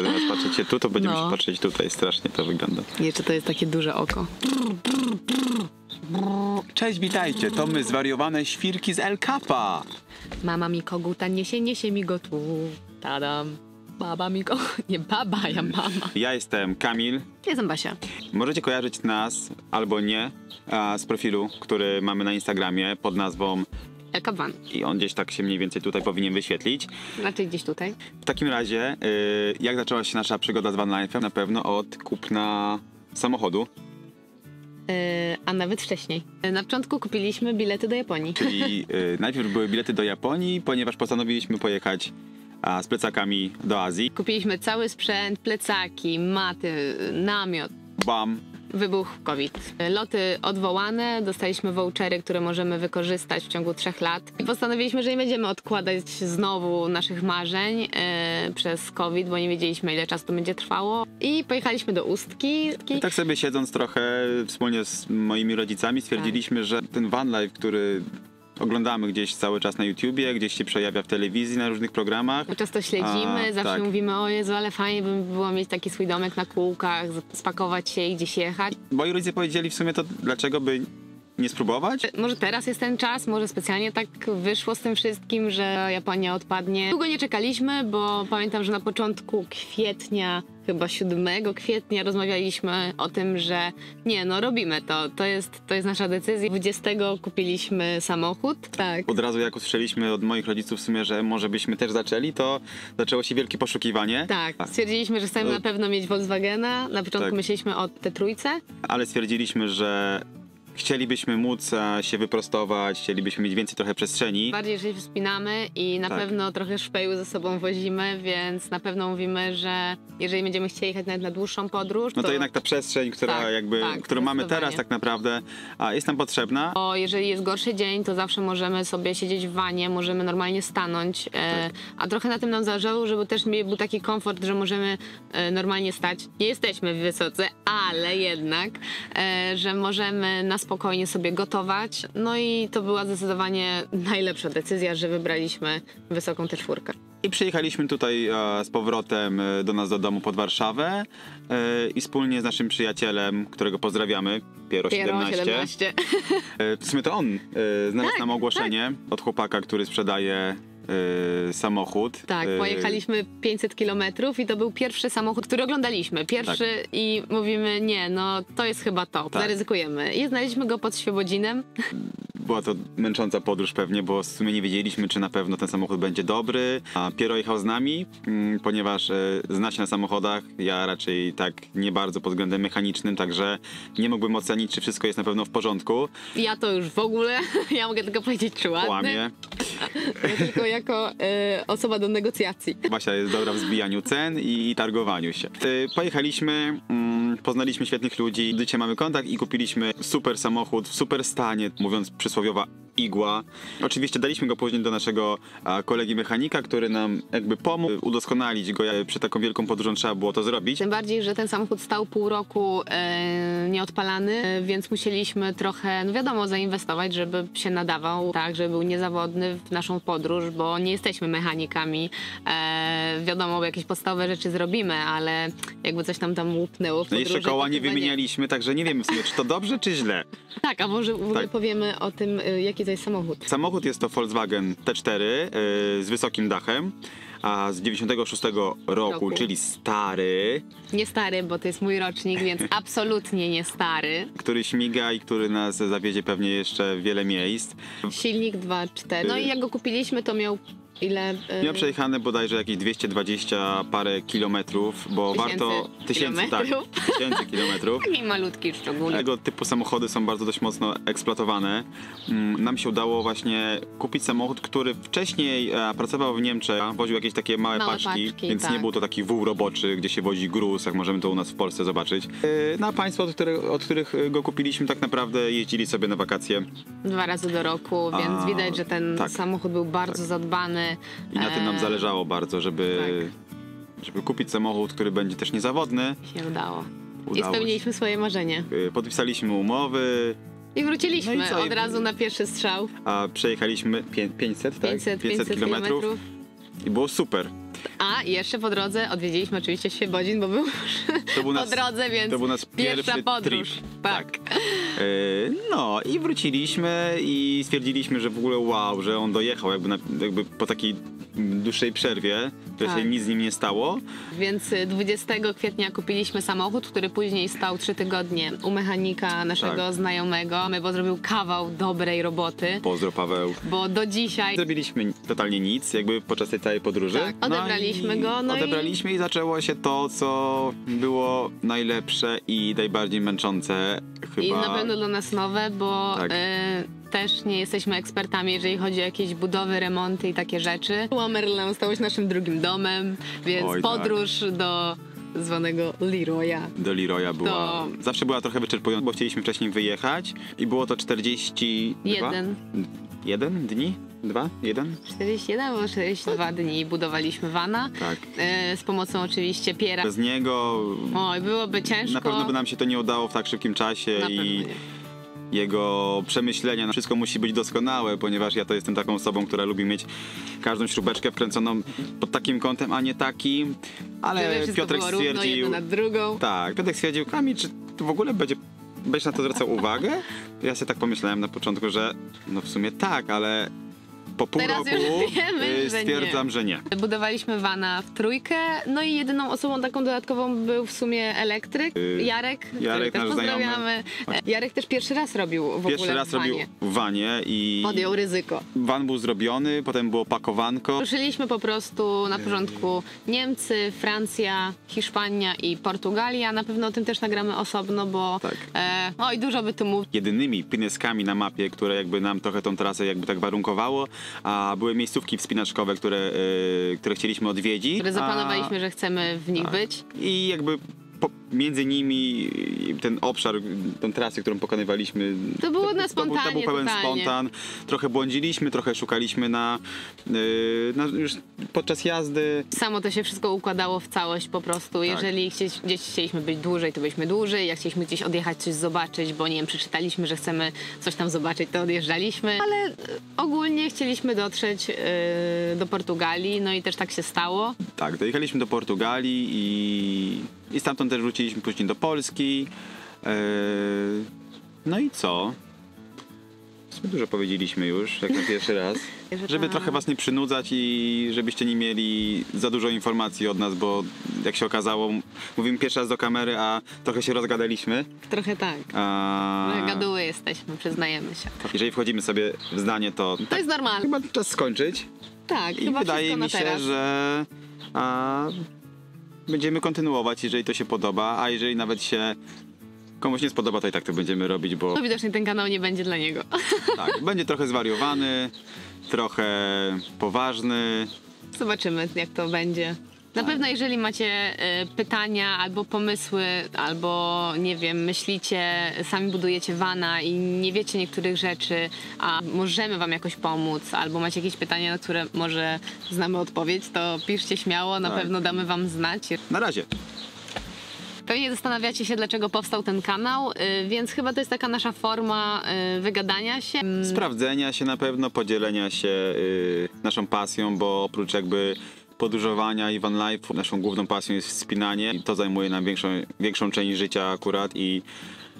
ogóle zamiast patrzeć się tu, to będziemy No. się patrzeć tutaj. Strasznie to wygląda. Jeszcze to jest takie duże oko. Cześć, witajcie. To my zwariowane świrki z El Capa. Mama mi koguta niesie, niesie mi go tu. Tadam. Baba mi go... Nie baba, ja mama. Ja jestem Kamil. Jestem Basia. Możecie kojarzyć nas albo nie z profilu, który mamy na Instagramie pod nazwą Elka Van. i on gdzieś tak się mniej więcej tutaj powinien wyświetlić. Raczej gdzieś tutaj. W takim razie, y, jak zaczęła się nasza przygoda z Van Life'em? Na pewno od kupna samochodu, Yy, a nawet wcześniej. Yy, Na początku kupiliśmy bilety do Japonii. czyli y, najpierw były bilety do Japonii, ponieważ postanowiliśmy pojechać a, z plecakami do Azji. Kupiliśmy cały sprzęt, plecaki, maty, namiot. Bam! Wybuch COVID. Loty odwołane, dostaliśmy vouchery, które możemy wykorzystać w ciągu trzech lat. I postanowiliśmy, że nie będziemy odkładać znowu naszych marzeń e, przez COVID, bo nie wiedzieliśmy, ile czasu to będzie trwało. I pojechaliśmy do Ustki. I tak sobie siedząc trochę wspólnie z moimi rodzicami stwierdziliśmy, że ten van life, który oglądamy gdzieś cały czas na YouTubie, gdzieś się przejawia w telewizji, na różnych programach. Cały czas to śledzimy, A, zawsze tak. mówimy, o Jezu, ale fajnie by było mieć taki swój domek na kółkach, spakować się i gdzieś jechać. Moi rodzice powiedzieli w sumie to, dlaczego by nie spróbować? Może teraz jest ten czas, może specjalnie tak wyszło z tym wszystkim, że Japonia odpadnie. Długo nie czekaliśmy, bo pamiętam, że na początku kwietnia, chyba 7 kwietnia rozmawialiśmy o tym, że nie, no robimy to, to jest, to jest nasza decyzja. 20 kupiliśmy samochód. Tak. Od razu jak usłyszeliśmy od moich rodziców w sumie, że może byśmy też zaczęli, to zaczęło się wielkie poszukiwanie. Tak, stwierdziliśmy, że chcemy No. na pewno mieć Volkswagena. Na początku Tak. myśleliśmy o te trójce. Ale stwierdziliśmy, że chcielibyśmy móc e, się wyprostować, chcielibyśmy mieć więcej trochę przestrzeni. Bardziej, się wspinamy i na Tak. pewno trochę szpeju ze sobą wozimy, więc na pewno mówimy, że jeżeli będziemy chcieli jechać nawet na dłuższą podróż, No to jednak ta przestrzeń, która Tak, jakby, tak, którą mamy teraz tak naprawdę, a jest nam potrzebna. Bo jeżeli jest gorszy dzień, to zawsze możemy sobie siedzieć w wanie, możemy normalnie stanąć. E, a trochę na tym nam zależało, żeby też był taki komfort, że możemy e, normalnie stać. Nie jesteśmy wysocy, ale jednak, e, że możemy na spokojnie sobie gotować. No i to była zdecydowanie najlepsza decyzja, że wybraliśmy wysoką tę czwórkę. I przyjechaliśmy tutaj e, z powrotem e, do nas do domu pod Warszawę e, i wspólnie z naszym przyjacielem, którego pozdrawiamy, Piero, Piero 17. 17. E, w sumie to on znalazł Tak, nam ogłoszenie od chłopaka, który sprzedaje e, samochód. Tak, E, pojechaliśmy 500 kilometrów i to był pierwszy samochód, który oglądaliśmy. Pierwszy i mówimy, nie, no to jest chyba to, Tak. zaryzykujemy. I znaleźliśmy go pod Świebodzinem. Była to męcząca podróż pewnie, bo w sumie nie wiedzieliśmy, czy na pewno ten samochód będzie dobry. A Piero jechał z nami, mm, ponieważ e, zna się na samochodach. Ja raczej tak nie bardzo pod względem mechanicznym, także nie mógłbym ocenić, czy wszystko jest na pewno w porządku. Ja to już w ogóle, ja mogę tylko powiedzieć, czy ładny. Kłamie. Ja tylko jako e, osoba do negocjacji. Basia jest dobra w zbijaniu cen i, i targowaniu się. Y, Pojechaliśmy, mm, poznaliśmy świetnych ludzi, dzisiaj mamy kontakt i kupiliśmy super samochód w super stanie, mówiąc przysłowiowa igła. Oczywiście daliśmy go później do naszego kolegi mechanika, który nam jakby pomógł udoskonalić go. Przy taką wielką podróżą trzeba było to zrobić. Tym bardziej, że ten samochód stał pół roku e, nieodpalany, e, więc musieliśmy trochę, no wiadomo, zainwestować, żeby się nadawał, tak, żeby był niezawodny w naszą podróż, bo nie jesteśmy mechanikami. E, wiadomo, jakieś podstawowe rzeczy zrobimy, ale jakby coś tam tam łupnęło w No podróży, jeszcze koła nie wymienialiśmy, także nie wiemy w sumie, czy to dobrze, czy źle. Tak, a może w ogóle Tak. powiemy o tym, e, jaki to jest samochód. Samochód jest to Volkswagen T4 y, z wysokim dachem, a z 96 roku, Roku. czyli stary. Nie stary, bo to jest mój rocznik, więc absolutnie nie stary. który śmiga i który nas zawiedzie pewnie jeszcze wiele miejsc. Silnik 2.4. No i jak go kupiliśmy, to miał ile? e, Miał przejechane bodajże jakieś 220 parę kilometrów, bo Tysięcy warto... Tysięcy, tak. kilometrów. Tysięcy kilometrów. Taki malutki szczególnie. Tego typu samochody są bardzo dość mocno eksploatowane. Mm, Nam się udało właśnie kupić samochód, który wcześniej e, pracował w Niemczech, woził jakieś takie małe, Małe paczki, paczki, więc tak. nie był to taki wół roboczy, gdzie się wozi gruz, jak możemy to u nas w Polsce zobaczyć. E, No a państwo, od których, od których go kupiliśmy, tak naprawdę jeździli sobie na wakacje Dwa razy do roku, więc A, widać, że ten tak. samochód był bardzo zadbany. I na tym nam E, zależało bardzo, żeby, żeby kupić samochód, który będzie też niezawodny. Się udało. I Udało się. spełniliśmy swoje marzenie. E, Podpisaliśmy umowy, I wróciliśmy No i co? od razu na pierwszy strzał. a przejechaliśmy pię- 500, tak? 500, 500 kilometrów. kilometrów. I było super. A jeszcze po drodze odwiedziliśmy oczywiście Świebodzin, bo był To był po nas- drodze, więc to był nasz pierwsza pierwszy podróż. trip. Tak. Yy, No i wróciliśmy i stwierdziliśmy, że w ogóle wow, że on dojechał jakby, na, jakby po takiej dłuższej przerwie, że Tak. się nic z nim nie stało. Więc y, 20 kwietnia kupiliśmy samochód, który później stał 3 tygodnie u mechanika naszego Tak. znajomego, bo zrobił kawał dobrej roboty. Pozdro Paweł. Bo do dzisiaj Zrobiliśmy totalnie nic, jakby podczas tej całej podróży. Tak, odebraliśmy i go, no i- odebraliśmy i... zaczęło się to, co było najlepsze i najbardziej męczące chyba. I na pewno dla nas nowe, bo Tak. e, też nie jesteśmy ekspertami, jeżeli chodzi o jakieś budowy, remonty i takie rzeczy. Wonderland stało się naszym drugim domem, więc Oj, tak. podróż do zwanego Leroya. Do Leroya była. To- Zawsze była trochę wyczerpująca, bo chcieliśmy wcześniej wyjechać i było to 40. Jeden. Jeden dni? Dwa? Jeden? 41 albo 42 dni budowaliśmy vana. Tak. E, z pomocą oczywiście Piera. Bez niego Oj, byłoby ciężko. na pewno by nam się to nie udało w tak szybkim czasie i nie. Jego przemyślenia, no wszystko musi być doskonałe, ponieważ ja to jestem taką osobą, która lubi mieć każdą śrubeczkę wkręconą pod takim kątem, a nie takim, ale Piotrek było równo, stwierdził, jedno nad drugą. tak, Piotrek stwierdził, Kamil, czy to w ogóle będzie, będziesz na to zwracał uwagę? Ja sobie tak pomyślałem na początku, że no w sumie tak, ale po pół Teraz roku już wiemy, y, że nie. stwierdzam, że nie. Budowaliśmy vana w trójkę, no i jedyną osobą taką dodatkową był w sumie elektryk, Y, Jarek, który Jarek, też nasz znajomy. pozdrawiamy. E, Jarek też pierwszy raz robił w Pierwszy ogóle raz w vanie. robił w wanie i Podjął ryzyko. van był zrobiony, potem było pakowanko. Ruszyliśmy po prostu na początku Niemcy, Francja, Hiszpania i Portugalia. Na pewno o tym też nagramy osobno, bo Tak. e, oj, dużo by tu mówić. jedynymi pineskami na mapie, które jakby nam trochę tą trasę jakby tak warunkowało, a były miejscówki wspinaczkowe, które, y, które chcieliśmy odwiedzić. które zaplanowaliśmy, a, że chcemy w nich tak. być. I jakby po, między nimi ten obszar, tą trasę, którą pokonywaliśmy. To było na to, był- to spontanie był pełen totalnie. spontan. Trochę błądziliśmy, trochę szukaliśmy na, y, na już podczas jazdy. Samo to się wszystko układało w całość po prostu. Jeżeli chcieli, gdzieś chcieliśmy być dłużej, to byliśmy dłużej. Jak chcieliśmy gdzieś odjechać, coś zobaczyć, bo nie wiem, przeczytaliśmy, że chcemy coś tam zobaczyć, to odjeżdżaliśmy. Ale e, ogólnie chcieliśmy dotrzeć e, do Portugalii, no i też tak się stało. Tak, dojechaliśmy do Portugalii i, i stamtąd też wróciliśmy później do Polski. Yy, no i co? Dużo powiedzieliśmy już, jak na pierwszy raz. Żeby tak. trochę was nie przynudzać i żebyście nie mieli za dużo informacji od nas, bo jak się okazało, mówimy pierwszy raz do kamery, a trochę się rozgadaliśmy. Trochę tak. A, No, gaduły jesteśmy, przyznajemy się. jeżeli wchodzimy sobie w zdanie, to To jest normalne. chyba czas skończyć. Tak, I chyba wydaje mi się, że a, będziemy kontynuować, jeżeli to się podoba, a jeżeli nawet się komuś nie spodoba, to i tak to będziemy robić, bo No widocznie ten kanał nie będzie dla niego. tak, będzie trochę zwariowany, trochę poważny. Zobaczymy, jak to będzie. Na pewno, jeżeli macie e, pytania albo pomysły, albo nie wiem, myślicie, sami budujecie wana i nie wiecie niektórych rzeczy, a możemy Wam jakoś pomóc, albo macie jakieś pytania, na które może znamy odpowiedź, to piszcie śmiało, na Tak. pewno damy Wam znać. Na razie. Pewnie zastanawiacie się, dlaczego powstał ten kanał, y, więc chyba to jest taka nasza forma y, wygadania się. Mm, Sprawdzenia się na pewno, podzielenia się y, naszą pasją, bo oprócz jakby podróżowania i van life, naszą główną pasją jest wspinanie i to zajmuje nam większą, większą część życia akurat i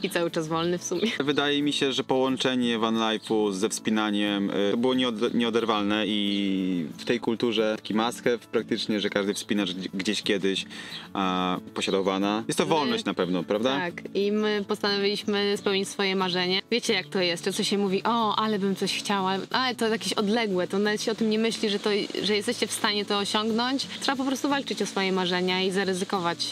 I cały czas wolny w sumie. Wydaje mi się, że połączenie van life'u ze wspinaniem y, to było nieod, nieoderwalne i w tej kulturze taki have praktycznie, że każdy wspinacz gdzie- gdzieś kiedyś a, posiadał vana. Jest to My- wolność na pewno, prawda? Tak, i my postanowiliśmy spełnić swoje marzenie. Wiecie, jak to jest, że coś się mówi, o, ale bym coś chciała, ale to jakieś odległe, to nawet się o tym nie myśli, że, to, że jesteście w stanie to osiągnąć. Trzeba po prostu walczyć o swoje marzenia i zaryzykować.